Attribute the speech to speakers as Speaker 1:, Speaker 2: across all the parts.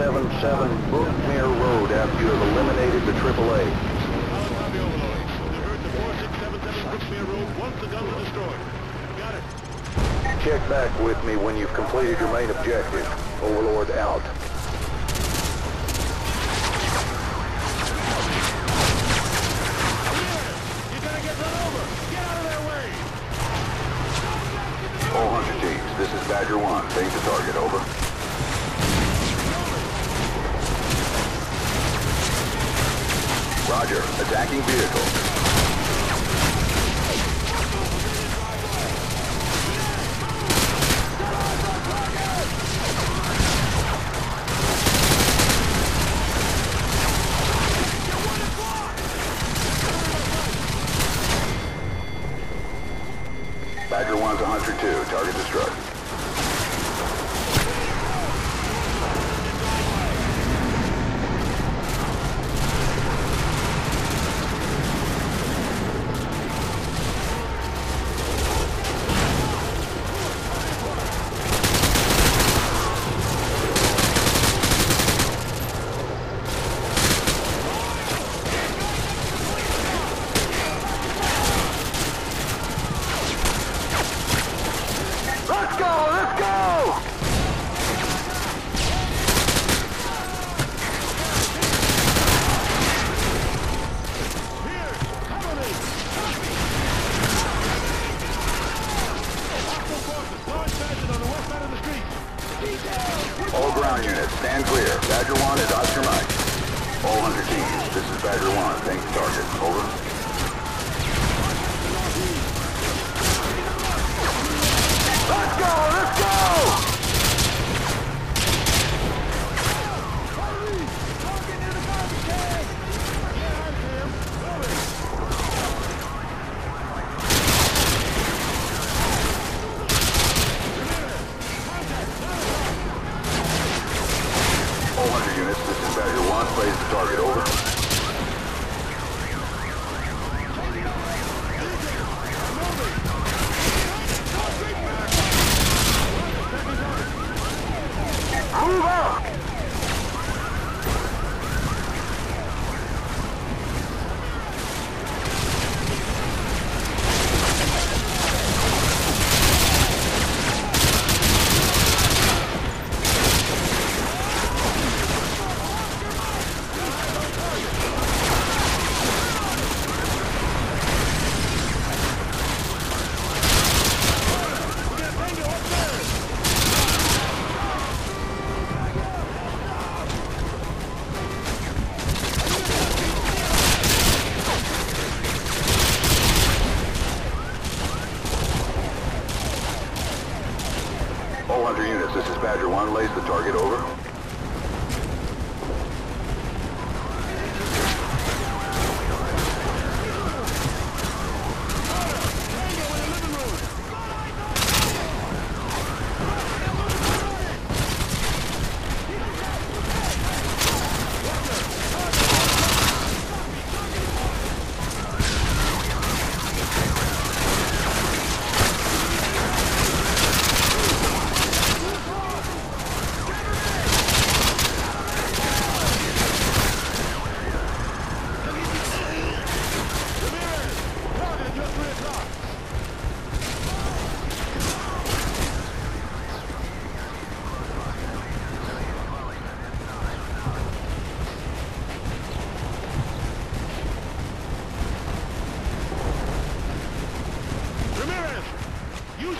Speaker 1: 677 Brookmere Road after you have eliminated the AAA.
Speaker 2: Solid copy, Overlord. You heard 4677 Brookmere Road once the guns are destroyed. Got it.
Speaker 1: Check back with me when you've completed your main objective. Overlord out. All hunter teams, this is Badger 1. Take the target, over. Roger. Attacking vehicle. Badger 1's a Hunter 2. Target destroyed. Ground stand clear. Badger 1 is Oscar Mike. All Hunter teams, this is Badger 1. Take the target. Over. All units, this is Badger 1. Lase the target. Over. Units, this is Badger 1. Lase the target. Over.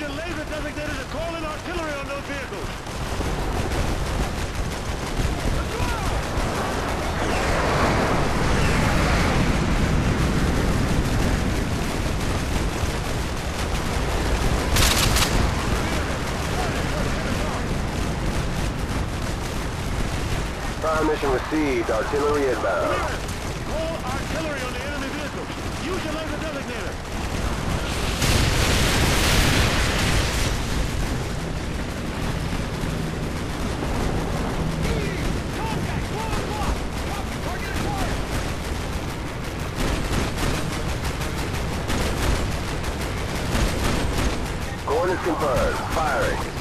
Speaker 2: Use your laser designator to call in artillery on those vehicles.
Speaker 1: Fire mission received. Artillery inbound.
Speaker 2: Call artillery on the enemy vehicles. Use your laser designator. confirmed. Firing.